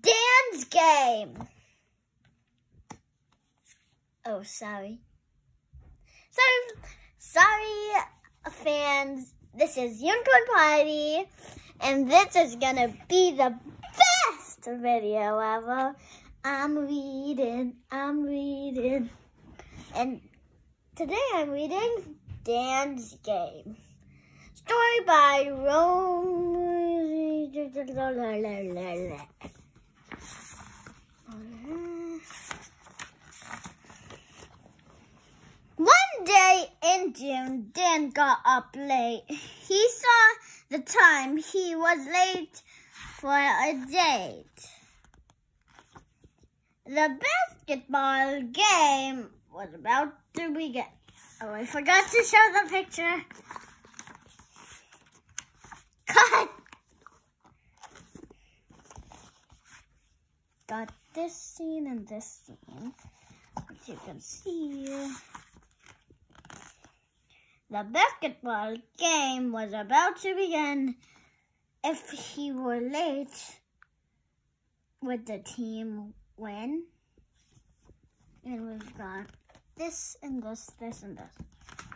Dan's game. Oh, sorry. Sorry, sorry, fans. This is Unicorn Party, and this is gonna be the best video ever. I'm reading, I'm reading, and today I'm reading Dan's Game. Story by Rome. One June, Dan got up late. He saw the time he was late for a date. The basketball game was about to begin. Oh, I forgot to show the picture. Cut! Got this scene and this scene, which you can see. The basketball game was about to begin. If he were late, would the team win? And we've got this and this, this and this.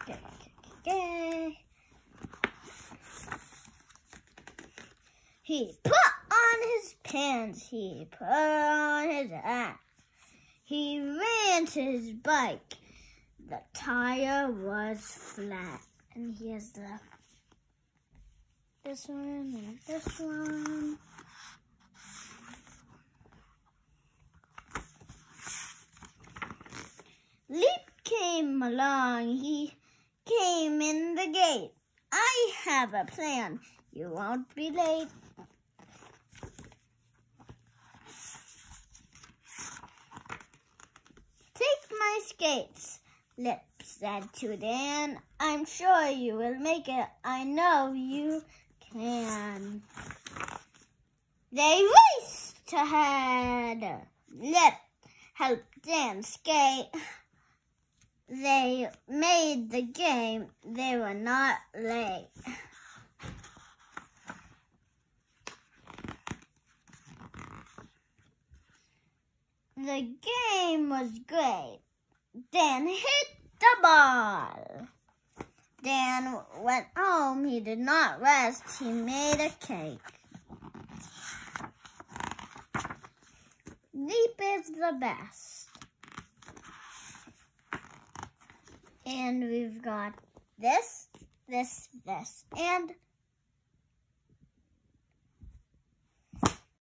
Okay, okay, okay. He put on his pants. He put on his hat. He ran to his bike. The tire was flat. And here's the this one and this one. Leap came along. He came in the gate. I have a plan. You won't be late. Take my skates, Lip said to Dan. I'm sure you will make it. I know you can. They raced ahead. Lip helped Dan skate. They made the game. They were not late. The game was great. Dan hit the ball. Dan went home. He did not rest. He made a cake. Leap is the best. And we've got this, this, this, and